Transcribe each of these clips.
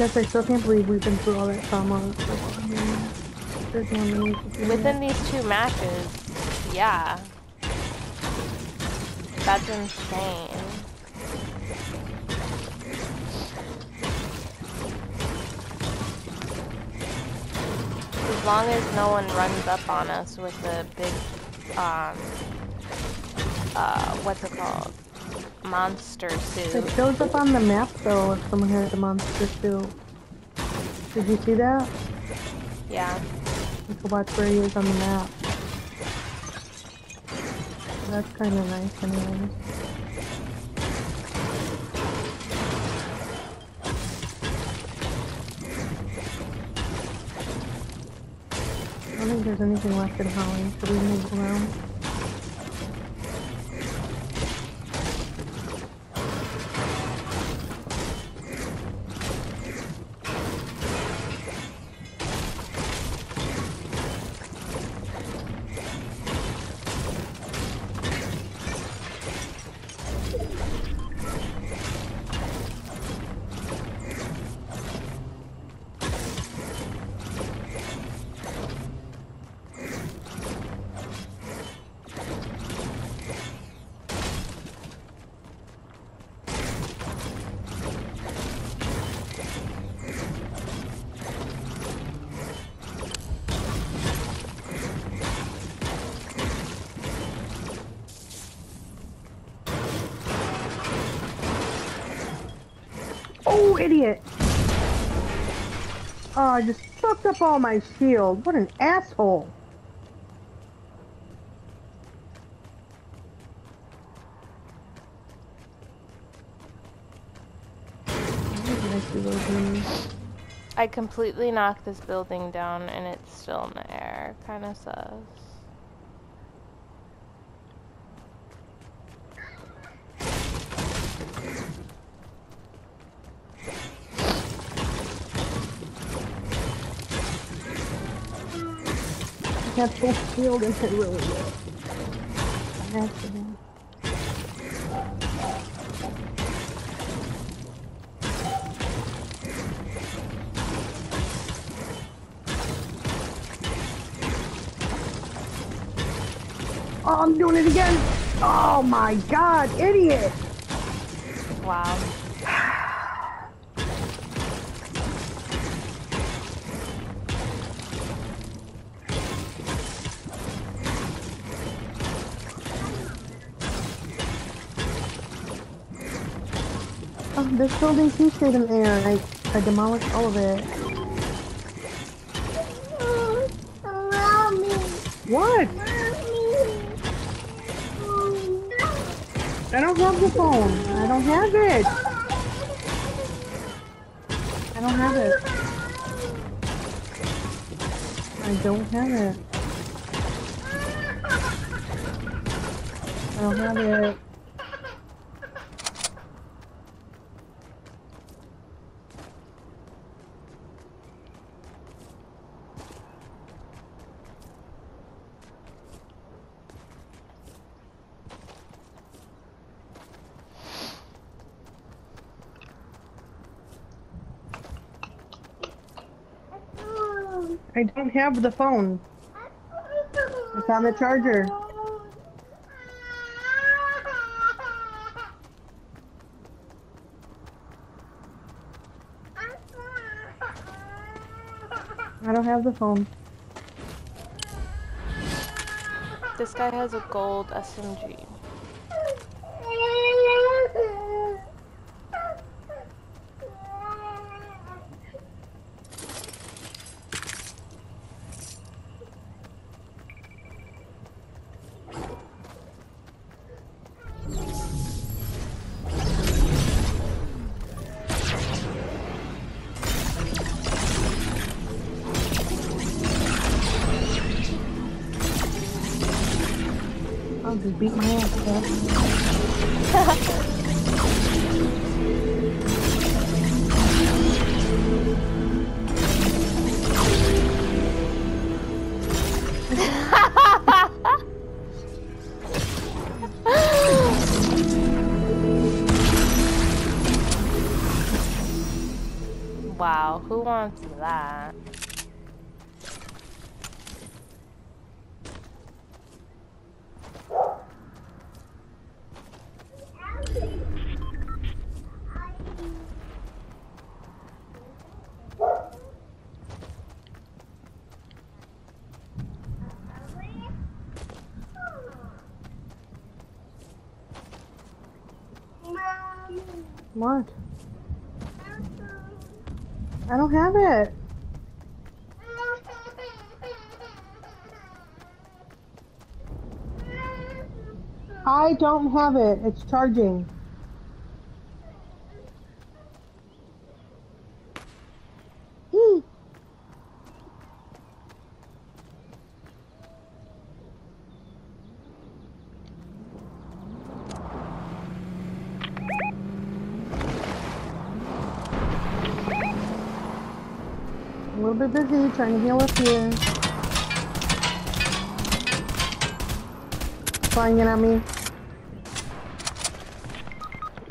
guess I still can't believe we've been through all that trauma. Within these two matches, yeah. That's insane. As long as no one runs up on us with a big, um, uh, what's it called? Monster suit. It shows up on the map though if someone has a monster suit. Did you see that? Yeah. You can watch where he is on the map. That's kind of nice anyway. I don't think there's anything left in Holly. Should we move around? Oh, idiot! Oh, I just fucked up all my shield. What an asshole! I completely knocked this building down and it's still in the air. Kinda sus. Have full shield and really will. Accident. Oh, I'm doing it again! Oh my god, idiot! Wow. This building too stayed in there I, I demolished all of it. What? I don't have the phone. I don't have it. I don't have it. I don't have it. I don't have it. I don't have the phone. It's on the charger. I don't have the phone. This guy has a gold SMG. I'll just beat my ass. Wow. who wants that? What? I don't have it. I don't have it. It's charging. Hmm. A little bit busy trying to heal up here. Flying in at me.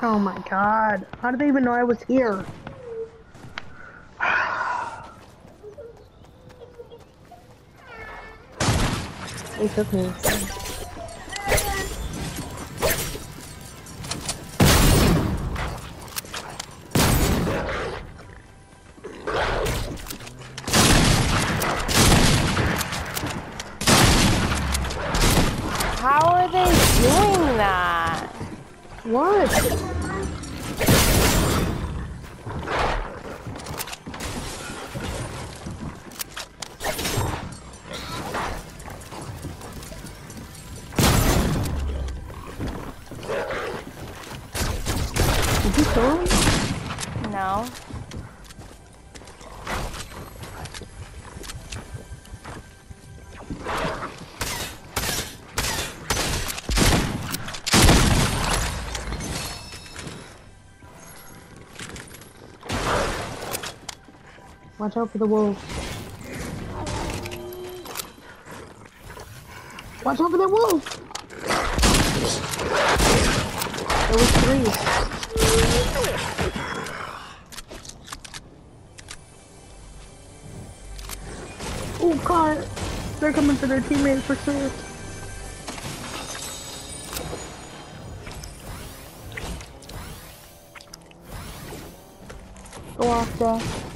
Oh my god. How did they even know I was here? They took me. What? Watch out for the wolves. Watch out for the wolves! There was three. Oh god! They're coming for their teammates for sure. Go off.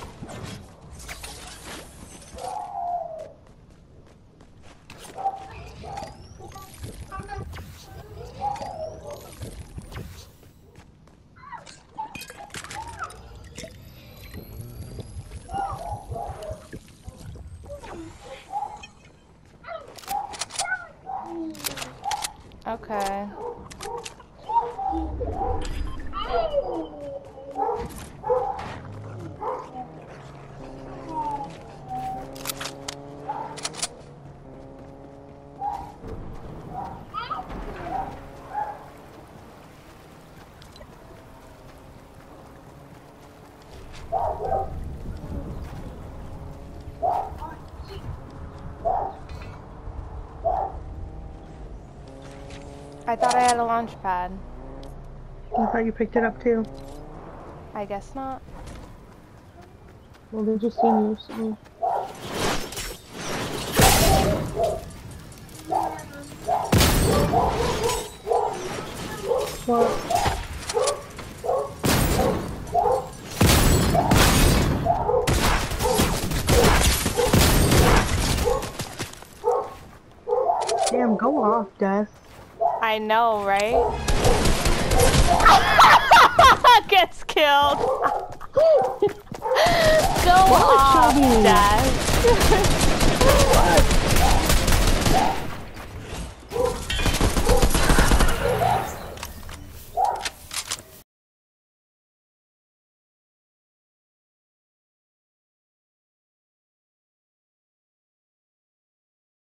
Okay. I thought I had a launch pad. I thought you picked it up too. I guess not. Well, they just seen you, so. Damn, go off, Des. I know, right? Gets killed. Go what off, Dash.